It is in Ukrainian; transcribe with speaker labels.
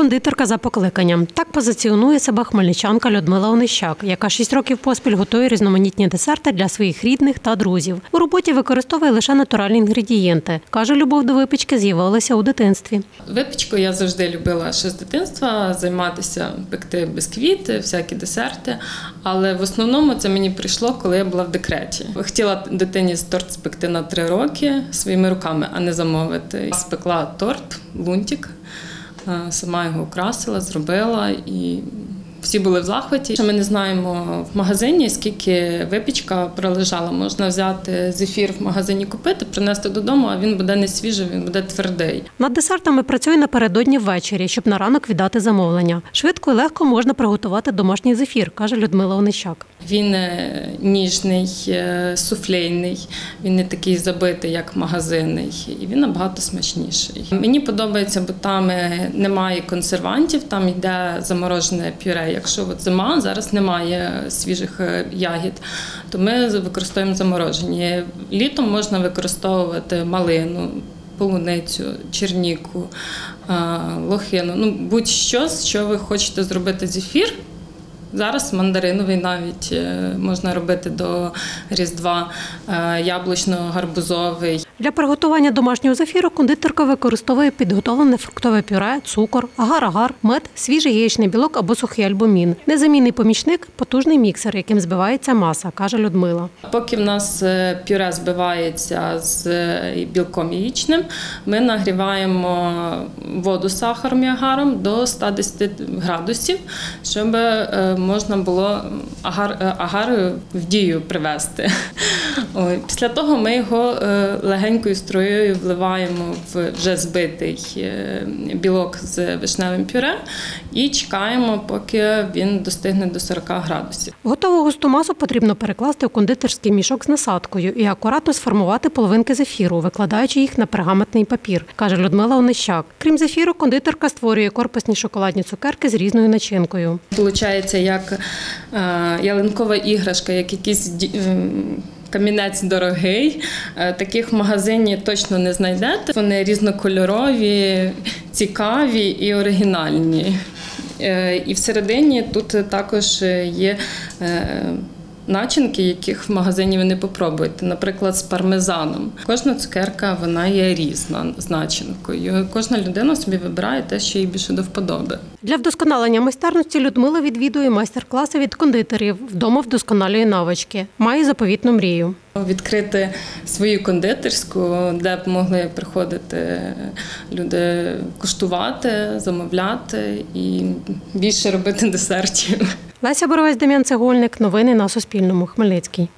Speaker 1: Кондитерка за покликанням. Так позиціонує себе хмельничанка Людмила Онищак, яка шість років поспіль готує різноманітні десерти для своїх рідних та друзів. У роботі використовує лише натуральні інгредієнти. Каже, любов до випічки з'явилася у дитинстві.
Speaker 2: Випічку я завжди любила ще з дитинства займатися, пекти бісквіти, всякі десерти. Але в основному це мені прийшло, коли я була в декреті. Хотіла дитині торт спекти на три роки своїми руками, а не замовити. Спекла торт, лунтик, сама його украсила, зробила і. Всі були в захваті. Ми не знаємо в магазині, скільки випічка пролежала. Можна взяти зефір в магазині купити, принести додому, а він буде не свіжий, він буде твердий.
Speaker 1: Над десертами працює напередодні ввечері, щоб на ранок віддати замовлення. Швидко і легко можна приготувати домашній зефір, каже Людмила Онищак.
Speaker 2: Він е, ніжний, е, суфлейний, він не такий забитий, як магазинний, і він набагато смачніший. Мені подобається, бо там е, немає консервантів, там йде заморожене пюре. Якщо от зима, зараз немає свіжих е, ягід, то ми використовуємо заморожені. Літом можна використовувати малину. Полуницю, черніку, е, лохину, ну будь-що, що ви хочете зробити зефір, Зараз мандариновий навіть е, можна робити до Різдва, е, яблучно-гарбузовий.
Speaker 1: Для приготування домашнього зефіру кондитерка використовує підготовлене фруктове пюре, цукор, агар-агар, мед, свіжий яєчний білок або сухий альбумін. Незамінний помічник потужний міксер, яким збивається маса, каже Людмила.
Speaker 2: Поки в нас е, пюре збивається з е, білком яєчним, ми нагріваємо воду з сахаром і агаром до 110 градусів, щоб е, можна було агар, агар в дію привести. Після того ми його е, легенькою струєю вливаємо в вже збитий е, білок з вишневим пюре і чекаємо, поки він достигне до 40 градусів.
Speaker 1: Готову густу масу потрібно перекласти у кондитерський мішок з насадкою і акуратно сформувати половинки зефіру, викладаючи їх на пергаментний папір, каже Людмила Онищак. Крім зефіру, кондитерка створює корпусні шоколадні цукерки з різною начинкою.
Speaker 2: Получається, як е, ялинкова іграшка, як якийсь ді- ем, камінець дорогий. Е, Таких в магазині точно не знайдете. Вони різнокольорові, цікаві і оригінальні. Е, І всередині тут також є. Начинки, яких в магазині ви не попробуєте, наприклад, з пармезаном. Кожна цукерка вона є різна з начинкою. Кожна людина собі вибирає те, що їй більше до вподоби.
Speaker 1: Для вдосконалення майстерності Людмила відвідує майстер-класи від кондитерів. Вдома вдосконалює навички. Має заповітну мрію.
Speaker 2: Відкрити свою кондитерську, де б могли приходити люди куштувати, замовляти і більше робити десертів.
Speaker 1: Леся Боровець, Дем'ян Цегольник. Новини на Суспільному. Хмельницький.